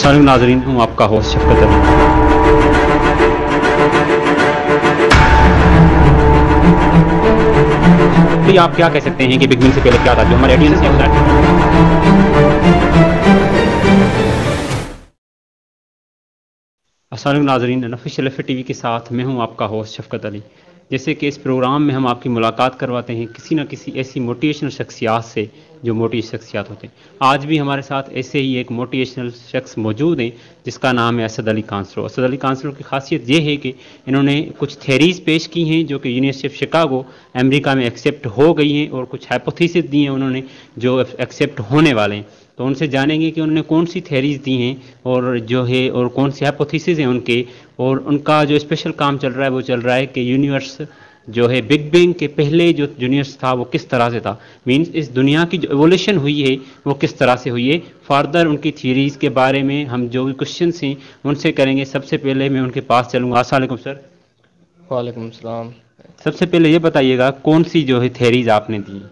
असल नाजरीन हूँ आपका होस्ट शफकत अली आप क्या कह सकते हैं कि बिग बिंग से पहले क्या था? जो हमारे ऑडियंस असल नाजरीन, अनफिशियल एफ़ टी वी के साथ मैं हूँ आपका होस्ट शफकत अली। जैसे कि इस प्रोग्राम में हम आपकी मुलाकात करवाते हैं किसी ना किसी ऐसी मोटिवेशनल शख्सियात से जो मोटी शख्सियात होते हैं। आज भी हमारे साथ ऐसे ही एक मोटिवेशनल शख्स मौजूद हैं, जिसका नाम है असद अली कांसलो असद अली कांसलो की खासियत ये है कि इन्होंने कुछ थेरीज पेश की हैं जो कि यूनिवर्सिटी ऑफ़ शिकागो अमेरिका में एक्सेप्ट हो गई हैं और कुछ हाइपोथेसिस दी हैं उन्होंने जो एक्सेप्ट होने वाले हैं। तो उनसे जानेंगे कि उन्होंने कौन सी थेरीज दी हैं और जो है और कौन सी हाइपोथेसिस हैं उनके और उनका जो स्पेशल काम चल रहा है वो चल रहा है कि यूनिवर्स जो है बिग बैंग के पहले जो यूनिवर्स था वो किस तरह से था? मीन्स इस दुनिया की जो एवोल्यूशन हुई है वो किस तरह से हुई है? फार्दर उनकी थीरीज के बारे में हम जो भी क्वेश्चन हैं उनसे करेंगे। सबसे पहले मैं उनके पास चलूँगा। असलम सर। वालेकुम सलाम। सबसे पहले ये बताइएगा कौन सी जो है थेरीज आपने दी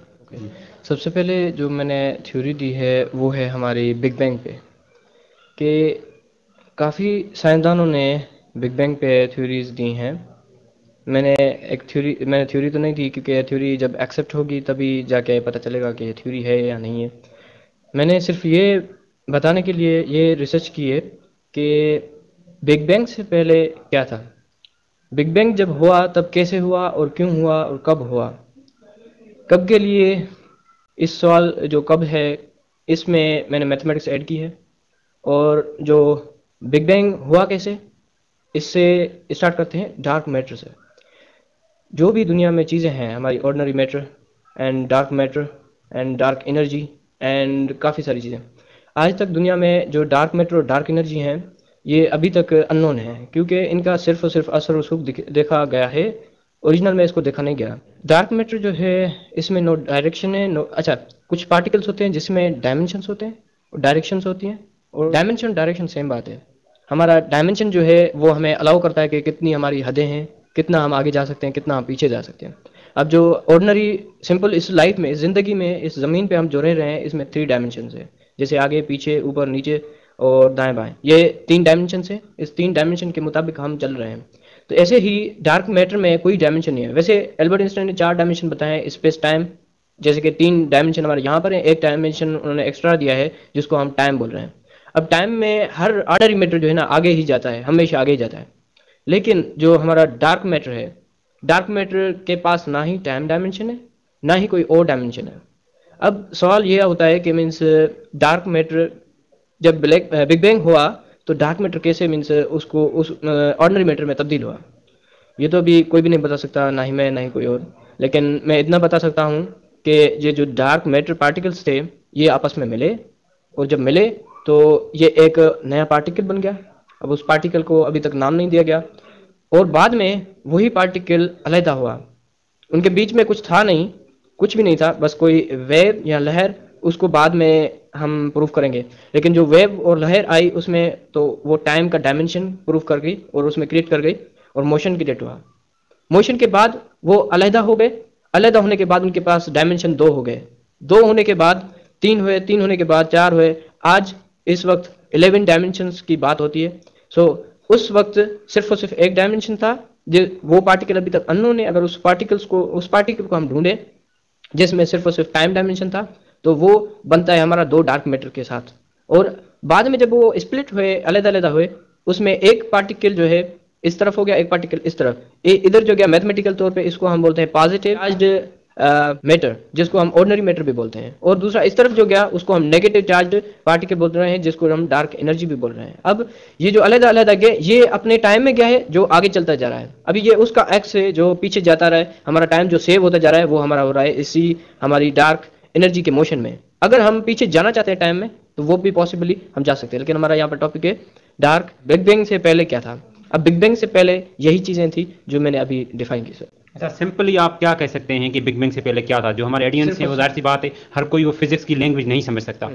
सबसे पहले जो मैंने थ्योरी दी है, वो है हमारी बिग बैंग पे, कि काफ़ी साइंसदानों ने बिग बैंग पे थ्योरीज दी हैं। मैंने एक थ्योरी मैंने थ्योरी तो नहीं दी, क्योंकि थ्योरी जब एक्सेप्ट होगी, तभी जाके पता चलेगा कि यह थ्योरी है या नहीं है। मैंने सिर्फ़ ये बताने के लिए ये रिसर्च की है कि बिग बैंग से पहले क्या था। बिग बैंग जब हुआ, तब कैसे हुआ और क्यों हुआ और कब हुआ। कब के लिए इस सवाल जो कब है, इसमें मैंने मैथमेटिक्स ऐड की है। और जो बिग बैंग हुआ कैसे, इससे स्टार्ट करते हैं डार्क मैटर से। जो भी दुनिया में चीज़ें हैं, हमारी ordinary matter and dark matter and dark energy and काफ़ी सारी चीज़ें। आज तक दुनिया में जो डार्क मैटर और डार्क एनर्जी हैं, ये अभी तक अननोन है, क्योंकि इनका सिर्फ़ और सिर्फ़ असर वसूख देखा गया है। ओरिजिनल में इसको देखा नहीं गया। डार्क मैटर जो है, इसमें नो डायरेक्शन है नो अच्छा कुछ पार्टिकल्स होते हैं जिसमें डायमेंशंस होते हैं, और होती हैं, और डायमेंशन डायरेक्शन सेम बात है। हमारा डायमेंशन जो है, वो हमें अलाउ करता है कि कितनी हमारी हदें हैं, कितना हम आगे जा सकते हैं, कितना हम पीछे जा सकते हैं। अब जो ऑर्डनरी सिंपल इस लाइफ में, इस ज़िंदगी में, इस ज़मीन पे हम जो रह रहे हैं, इसमें थ्री डायमेंशन है। जैसे आगे, पीछे, ऊपर, नीचे, और दाएँ बाएँ। ये तीन डायमेंशन है। इस तीन डायमेंशन के मुताबिक हम चल रहे हैं। तो ऐसे ही डार्क मैटर में कोई डायमेंशन नहीं है। वैसे एल्बर्ट इंस्टाइन ने चार डायमेंशन बताए हैं स्पेस टाइम जैसे कि तीन डायमेंशन हमारे यहाँ पर है, एक डायमेंशन उन्होंने एक्स्ट्रा दिया है, जिसको हम टाइम बोल रहे हैं। अब टाइम में हर आर्डरी मैटर जो है ना, आगे ही जाता है, हमेशा आगे ही जाता है। लेकिन जो हमारा डार्क मैटर है डार्क मैटर के पास ना ही टाइम डायमेंशन है, ना ही कोई और डायमेंशन है। अब सवाल यह होता है कि मीन्स डार्क मैटर जब ब्लैक बिग बैंग हुआ तो डार्क मैटर कैसे मीन्स उसको, उस ऑर्डनरी मैटर में तब्दील हुआ। ये तो अभी कोई भी नहीं बता सकता, ना ही मैं, ना ही कोई और। लेकिन मैं इतना बता सकता हूँ कि ये जो डार्क मैटर पार्टिकल्स थे, ये आपस में मिले। और जब मिले तो ये एक नया पार्टिकल बन गया। अब उस पार्टिकल को अभी तक नाम नहीं दिया गया। और बाद में वही पार्टिकल अलहदा हुआ। उनके बीच में कुछ था नहीं, कुछ भी नहीं था, बस कोई वेव या लहर, उसको बाद में हम प्रूफ करेंगे। लेकिन जो वेव और लहर आई उसमें तो वो टाइम का डायमेंशन प्रूफ कर गई और उसमें क्रिएट कर गई और मोशन क्रिएट हुआ। मोशन के बाद वो अलहदा हो गए। अलहदा होने के बाद उनके पास डायमेंशन दो हो गए। दो होने के बाद तीन हुए तीन होने के बाद चार हुए। आज इस वक्त इलेवन डायमेंशंस की बात होती है। सो so, उस वक्त सिर्फ़ और सिर्फ़ एक डायमेंशन था जो वो पार्टिकल अभी तक अननोन है। अगर उस पार्टिकल्स को उस पार्टिकल को हम ढूंढें जिसमें सिर्फ़ और सिर्फ़ टाइम डायमेंशन था तो वो बनता है हमारा दो डार्क मैटर के साथ। और बाद में जब वो स्प्लिट हुए अलहदा अलहदा हुए, उसमें एक पार्टिकल जो है, इस तरफ़ हो गया, एक पार्टिकल इस तरफ़। इधर जो गया मैथमेटिकल तौर पे, इसको हम बोलते हैं पॉजिटिव मैटर जिसको हम ऑर्डनरी मैटर भी बोलते हैं। और दूसरा, इस तरफ़ जो गया, उसको हम नेगेटिव चार्ज पार्टिकल बोल रहे हैं, जिसको हम डार्क एनर्जी भी बोल रहे हैं। अब ये जो अलग अलग गया ये अपने टाइम में गया है, जो आगे चलता जा रहा है। अभी ये उसका एक्स है, जो पीछे जाता रहा है, हमारा टाइम जो सेव होता जा रहा है, वो हमारा हो रहा है, इसी हमारी डार्क एनर्जी के मोशन में। अगर हम पीछे जाना चाहते हैं टाइम में तो वो भी पॉसिबली हम जा सकते हैं। लेकिन हमारा यहाँ पर टॉपिक है डार्क बिग बैंग से पहले क्या था? अब बिग बैंग से पहले यही चीज़ें थी जो मैंने अभी डिफाइन की सर अच्छा सिंपली आप क्या कह सकते हैं कि बिग बैंग से पहले क्या था? जो हमारे ऑडियंस है वो ज़ाहिर सी बात है हर कोई वो फिजिक्स की लैंग्वेज नहीं समझ सकता।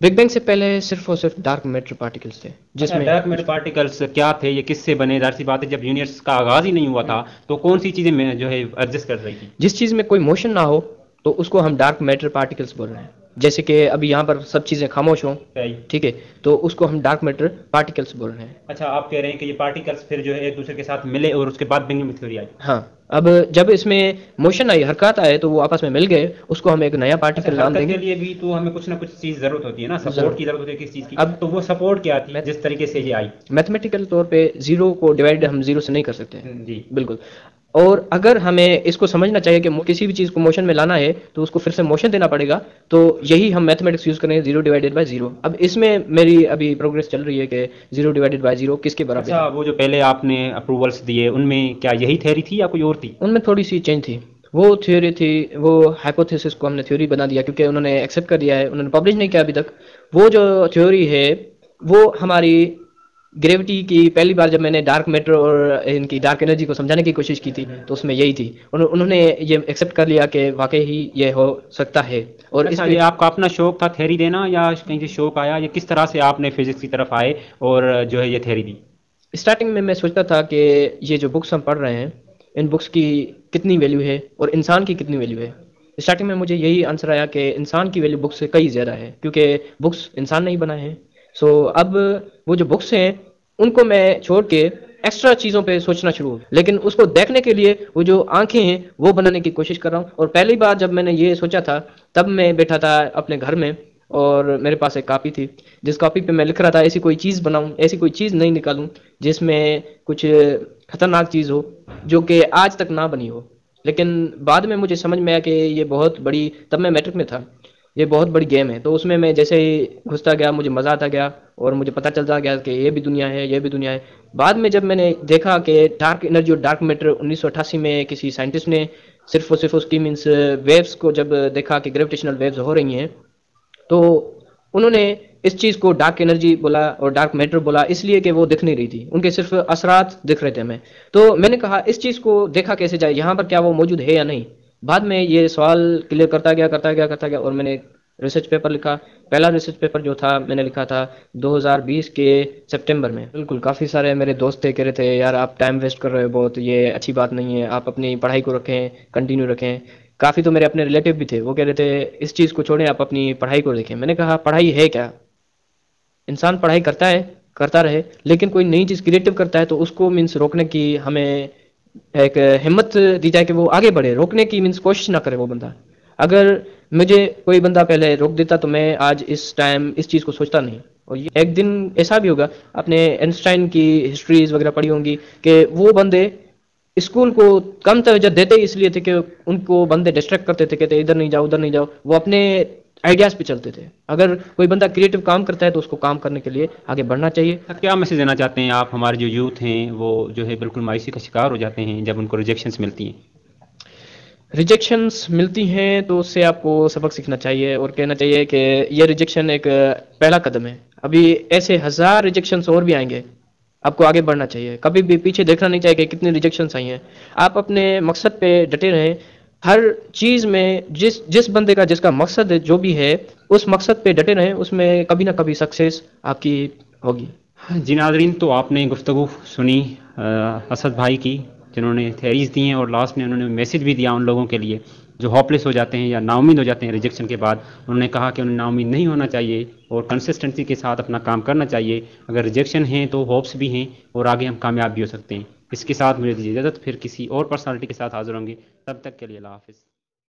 बिग बैंग से पहले सिर्फ़ और सिर्फ़ डार्क मैटर पार्टिकल्स थे जिसमें डार्क मैटर पार्टिकल्स क्या थे ये किससे बने? ज़ाहिर सी बात है जब यूनिवर्स का आगाज़ ही नहीं हुआ था तो कौन सी चीज़ें जो है एडजस्ट कर रही थी? जिस चीज़ में कोई मोशन ना हो तो उसको हम डार्क मैटर पार्टिकल्स बोल रहे हैं। जैसे कि अभी यहाँ पर सब चीज़ें खामोश हों ठीक है? तो उसको हम डार्क मैटर पार्टिकल्स बोल रहे हैं। अच्छा आप कह रहे हैं कि ये पार्टिकल्स फिर जो है एक दूसरे के साथ मिले और उसके बाद बिग बैंग थ्योरी आई हाँ अब जब इसमें मोशन आई हरकत आए तो वो आपस में मिल गए उसको हम एक नया पार्टिकल अच्छा, नाम देंगे। के लिए भी तो हमें कुछ ना कुछ चीज़ ज़रूरत होती है ना सपोर्ट की ज़रूरत होती है किस चीज़ की। अब- तो वो सपोर्ट क्या थी जिस तरीके से ये आई? मैथमेटिकल तौर पे ज़ीरो को डिवाइड हम ज़ीरो से नहीं कर सकते। जी। बिल्कुल। और अगर हमें इसको समझना चाहिए कि किसी भी चीज़ को मोशन में लाना है तो उसको फिर से मोशन देना पड़ेगा तो यही हम मैथमेटिक्स यूज़ करेंगे ज़ीरो डिवाइडेड बाय ज़ीरो अब इसमें मेरी अभी प्रोग्रेस चल रही है कि ज़ीरो डिवाइडेड बाय ज़ीरो किसके बराबर अच्छा वो जो पहले आपने अप्रूवल्स दिए उनमें क्या यही थ्योरी थी या कोई और थी? उनमें थोड़ी सी चेंज थी। वो थ्योरी थी वो हाइपोथेसिस को हमने थ्योरी बना दिया क्योंकि उन्होंने एक्सेप्ट कर दिया है उन्होंने पब्लिश नहीं किया अभी तक। वो जो थ्योरी है वो हमारी ग्रेविटी की पहली बार जब मैंने डार्क मैटर और इनकी डार्क एनर्जी को समझाने की कोशिश की थी तो उसमें यही थी। उन्हों- उन्होंने ये एक्सेप्ट कर लिया कि वाकई ही ये हो सकता है। और अच्छा ये आपका अपना शौक था थेरी देना या कहीं से शौक आया? या किस तरह से आपने फिजिक्स की तरफ़ आए और जो है ये थेरी दी? स्टार्टिंग में मैं सोचता था कि ये जो बुक्स हम पढ़ रहे हैं इन बुक्स की कितनी वैल्यू है और इंसान की कितनी वैल्यू है। स्टार्टिंग में मुझे यही आंसर आया कि इंसान की वैल्यू बुक्स से कई ज़्यादा है क्योंकि बुक्स इंसान नहीं बनाए हैं। सो so, अब वो जो बुक्स हैं उनको मैं छोड़ के एक्स्ट्रा चीज़ों पे सोचना शुरू हो लेकिन उसको देखने के लिए वो जो आँखें हैं वो बनाने की कोशिश कर रहा हूँ। और पहली बार जब मैंने ये सोचा था तब मैं बैठा था अपने घर में और मेरे पास एक कापी थी। जिस कापी पे मैं लिख रहा था ऐसी कोई चीज़ बनाऊँ ऐसी कोई चीज़ नहीं निकालूँ जिसमें कुछ खतरनाक चीज़ हो जो कि आज तक ना बनी हो। लेकिन बाद में मुझे समझ में आया कि ये बहुत बड़ी तब मैं मैट्रिक में था। ये बहुत बड़ी गेम है। तो उसमें मैं जैसे ही घुसता गया, मुझे मज़ा आता गया और मुझे पता चलता गया कि ये भी दुनिया है, ये भी दुनिया है। बाद में जब मैंने देखा कि डार्क एनर्जी और डार्क मैटर 1988 में किसी साइंटिस्ट ने सिर्फ़ और सिर्फ़ उसकी मीन्स वेव्स को जब देखा कि ग्रेविटेशनल वेव्स हो रही हैं तो उन्होंने इस चीज़ को डार्क एनर्जी बोला और डार्क मैटर बोला, इसलिए कि वो दिख नहीं रही थी। उनके सिर्फ़ असरात दिख रहे थे हमें। तो मैंने कहा, इस चीज़ को देखा कैसे जाए, यहाँ पर क्या वो मौजूद है या नहीं? बाद में ये सवाल क्लियर करता गया करता गया करता गया और मैंने रिसर्च पेपर लिखा। पहला रिसर्च पेपर जो था, मैंने लिखा था 2020 के सितंबर में। बिल्कुल, काफ़ी सारे मेरे दोस्त थे, कह रहे थे, यार, आप टाइम वेस्ट कर रहे हो बहुत, ये अच्छी बात नहीं है, आप अपनी पढ़ाई को रखें कंटिन्यू रखें। काफ़ी तो मेरे अपने रिलेटिव भी थे, वो कह रहे थे, इस चीज़ को छोड़ें, आप अपनी पढ़ाई को देखें। मैंने कहा, पढ़ाई है क्या? इंसान पढ़ाई करता है, करता रहे, लेकिन कोई नई चीज़ क्रिएटिव करता है तो उसको मीन्स रोकने की हमें एक हिम्मत दी जाए कि वो आगे बढ़े, रोकने की मीन्स कोशिश ना करे वो बंदा। अगर मुझे कोई बंदा पहले रोक देता तो मैं आज इस टाइम इस चीज़ को सोचता नहीं। और ये एक दिन ऐसा भी होगा, आपने आइंस्टाइन की हिस्ट्रीज वगैरह पढ़ी होंगी कि वो बंदे स्कूल को कम तवज्जो देते इसलिए थे कि उनको बंदे डिस्ट्रैक्ट करते थे, कहते इधर नहीं जाओ, उधर नहीं जाओ। वो अपने आइडियाज़ पे चलते थे। अगर कोई बंदा क्रिएटिव काम करता है तो उसको काम करने के लिए आगे बढ़ना चाहिए। क्या मैसेज देना चाहते हैं? आप हमारे जो यूथ हैं वो जो है बिल्कुल मायूसी का शिकार हो जाते हैं जब उनको रिजेक्शंस मिलती हैं। रिजेक्शंस मिलती हैं तो उससे आपको सबक सीखना चाहिए और कहना चाहिए कि ये रिजेक्शन एक पहला कदम है। अभी ऐसे हज़ार रिजेक्शंस और भी आएँगे। आपको आगे बढ़ना चाहिए। कभी भी पीछे देखना नहीं चाहिए कि कितनी रिजेक्शंस आई हैं। आप अपने मकसद पे डटे रहें। हर चीज़ में जिस जिस बंदे का जिसका मकसद है जो भी है उस मकसद पे डटे रहें उसमें कभी ना कभी सक्सेस आपकी होगी। जी नाजरीन तो आपने गुफ्तु सुनी अ, असद भाई की जिन्होंने थेरीज दी हैं और लास्ट में उन्होंने मैसेज भी दिया उन लोगों के लिए जो होपलेस हो जाते हैं या नाउमीद हो जाते हैं रिजेक्शन के बाद। उन्होंने कहा कि उन्हें नाउमीद नहीं होना चाहिए और कंसिस्टेंसी के साथ अपना काम करना चाहिए। अगर रिजेक्शन है तो होप्स भी हैं और आगे हम कामयाब भी हो सकते हैं। इसके साथ मुझे दीजिए इजाज़त, फिर किसी और पर्सनालिटी के साथ हाजिर होंगे। तब तक के लिए अल्लाह हाफिज़।